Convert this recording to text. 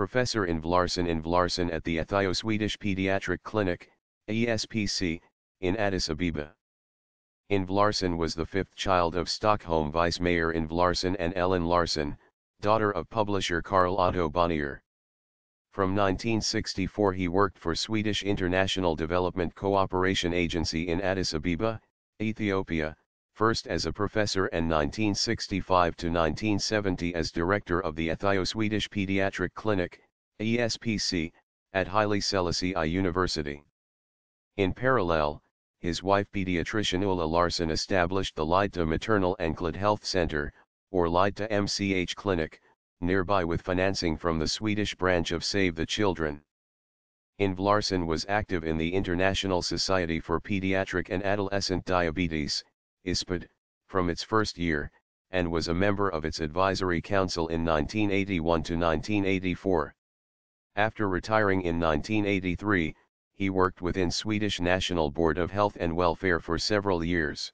Professor Yngve Larsson Yngve Larsson at the Ethio Swedish Pediatric Clinic, ESPC, in Addis Abeba. Yngve Larsson was the fifth child of Stockholm Vice Mayor Yngve Larsson and Ellen Larsson, daughter of publisher Carl Otto Bonnier. From 1964 he worked for Swedish International Development Cooperation Agency in Addis Abeba, Ethiopia, first as a professor and 1965 to 1970 as director of the Ethio Swedish Pediatric Clinic, ESPC, at Haile Selassie I University. In parallel, his wife pediatrician Ulla Larsson established the Lidta Maternal and Child Health Center, or Lidta MCH Clinic, nearby with financing from the Swedish branch of Save the Children. Yngve Larsson was active in the International Society for Pediatric and Adolescent Diabetes, ISPAD, from its first year, and was a member of its advisory council in 1981 to 1984. After retiring in 1983, he worked within Swedish National Board of Health and Welfare for several years.